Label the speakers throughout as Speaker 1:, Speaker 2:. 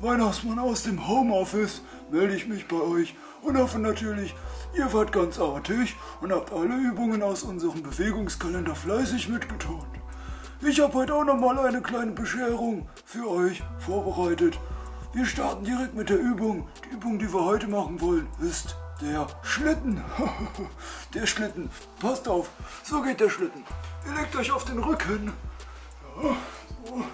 Speaker 1: Weihnachtsmann aus dem Homeoffice melde ich mich bei euch und hoffe natürlich, ihr wart ganz artig und habt alle Übungen aus unserem Bewegungskalender fleißig mitgetont. Ich habe heute auch nochmal eine kleine Bescherung für euch vorbereitet. Wir starten direkt mit der Übung. Die Übung, die wir heute machen wollen, ist der Schlitten. der Schlitten. Passt auf, so geht der Schlitten. Ihr legt euch auf den Rücken. Ja, so.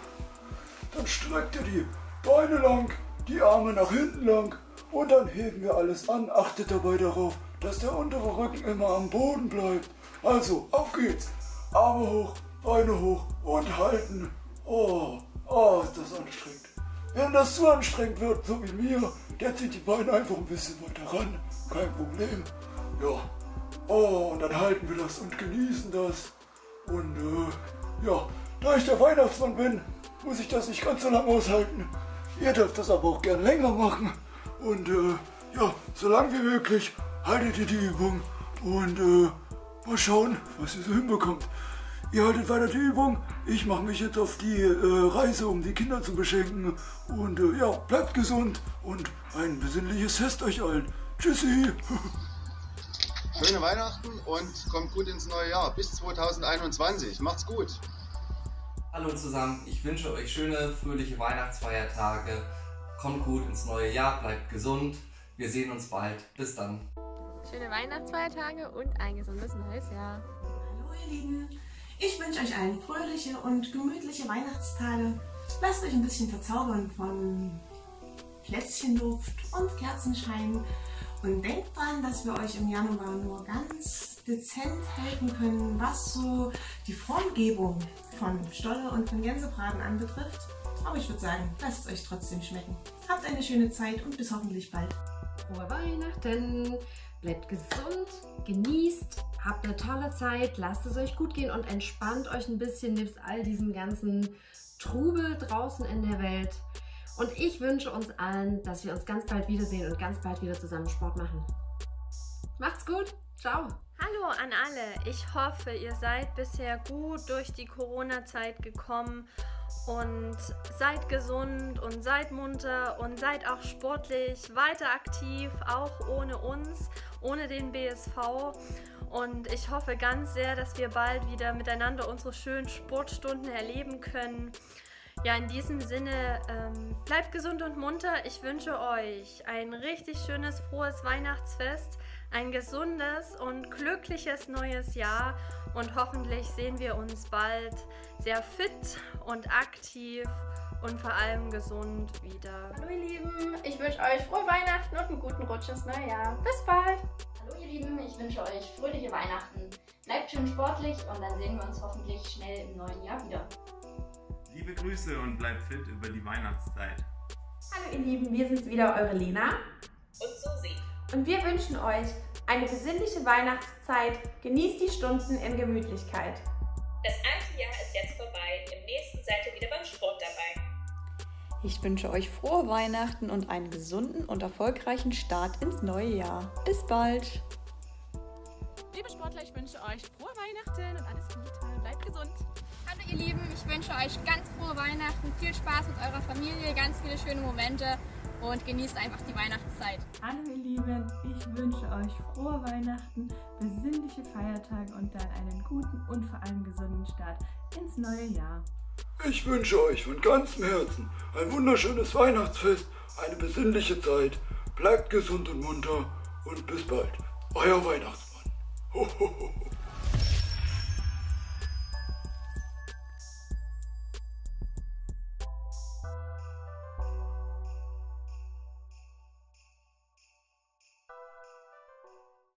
Speaker 1: Dann streckt ihr die Beine lang, die Arme nach hinten lang und dann heben wir alles an. Achtet dabei darauf, dass der untere Rücken immer am Boden bleibt. Also, auf geht's. Arme hoch, Beine hoch und halten. Oh, oh, ist das anstrengend. Wenn das zu anstrengend wird, so wie mir, der zieht die Beine einfach ein bisschen weiter ran. Kein Problem. Ja. Oh, und dann halten wir das und genießen das. Und äh, ja, da ich der Weihnachtsmann bin, muss ich das nicht ganz so lange aushalten. Ihr dürft das aber auch gern länger machen. Und äh, ja, so lang wie möglich haltet ihr die Übung und äh, mal schauen, was ihr so hinbekommt. Ihr haltet weiter die Übung. Ich mache mich jetzt auf die äh, Reise, um die Kinder zu beschenken. Und äh, ja, bleibt gesund und ein besinnliches Fest euch allen. Tschüssi.
Speaker 2: Schöne Weihnachten und kommt gut ins neue Jahr. Bis 2021. Macht's gut.
Speaker 3: Hallo zusammen, ich wünsche euch schöne, fröhliche Weihnachtsfeiertage. Kommt gut ins neue Jahr, bleibt gesund. Wir sehen uns bald. Bis dann.
Speaker 4: Schöne Weihnachtsfeiertage und ein gesundes neues Jahr.
Speaker 5: Hallo ihr Lieben, ich wünsche euch allen fröhliche und gemütliche Weihnachtstage. Lasst euch ein bisschen verzaubern von Plätzchenduft und Kerzenschein. Und denkt dran, dass wir euch im Januar nur ganz dezent helfen können, was so die Formgebung von Stolle und von Gänsebraten anbetrifft. Aber ich würde sagen, lasst es euch trotzdem schmecken. Habt eine schöne Zeit und bis hoffentlich bald.
Speaker 6: Frohe Weihnachten, bleibt gesund, genießt, habt eine tolle Zeit, lasst es euch gut gehen und entspannt euch ein bisschen nebst all diesem ganzen Trubel draußen in der Welt. Und ich wünsche uns allen, dass wir uns ganz bald wiedersehen und ganz bald wieder zusammen Sport machen. Macht's gut. Ciao.
Speaker 4: Hallo an alle. Ich hoffe, ihr seid bisher gut durch die Corona-Zeit gekommen und seid gesund und seid munter und seid auch sportlich weiter aktiv, auch ohne uns, ohne den BSV. Und ich hoffe ganz sehr, dass wir bald wieder miteinander unsere schönen Sportstunden erleben können. Ja, in diesem Sinne, ähm, bleibt gesund und munter. Ich wünsche euch ein richtig schönes, frohes Weihnachtsfest, ein gesundes und glückliches neues Jahr und hoffentlich sehen wir uns bald sehr fit und aktiv und vor allem gesund wieder.
Speaker 7: Hallo ihr Lieben, ich wünsche euch frohe Weihnachten und einen guten Rutsch ins neue Jahr. Bis bald!
Speaker 8: Hallo ihr Lieben, ich wünsche euch fröhliche Weihnachten. Bleibt schön sportlich und dann sehen wir uns hoffentlich schnell im neuen Jahr wieder.
Speaker 9: Liebe Grüße und bleibt fit über die Weihnachtszeit.
Speaker 10: Hallo ihr Lieben, wir sind wieder eure Lena.
Speaker 11: Und
Speaker 10: wir wünschen euch eine besinnliche Weihnachtszeit. Genießt die Stunden in Gemütlichkeit.
Speaker 11: Das alte Jahr ist jetzt vorbei. Im nächsten seid ihr wieder beim Sport dabei.
Speaker 12: Ich wünsche euch frohe Weihnachten und einen gesunden und erfolgreichen Start ins neue Jahr. Bis bald!
Speaker 13: Liebe Sportler, ich wünsche euch frohe Weihnachten und alles Gute. Bleibt gesund.
Speaker 14: Hallo ihr Lieben, ich wünsche euch ganz frohe Weihnachten, viel Spaß mit eurer Familie, ganz viele schöne Momente und genießt einfach die Weihnachtszeit.
Speaker 15: Hallo ihr Lieben, ich wünsche euch frohe Weihnachten, besinnliche Feiertage und dann einen guten und vor allem gesunden Start ins neue Jahr.
Speaker 1: Ich wünsche euch von ganzem Herzen ein wunderschönes Weihnachtsfest, eine besinnliche Zeit. Bleibt gesund und munter und bis bald. Euer Weihnachtsmann. Ho, ho, ho.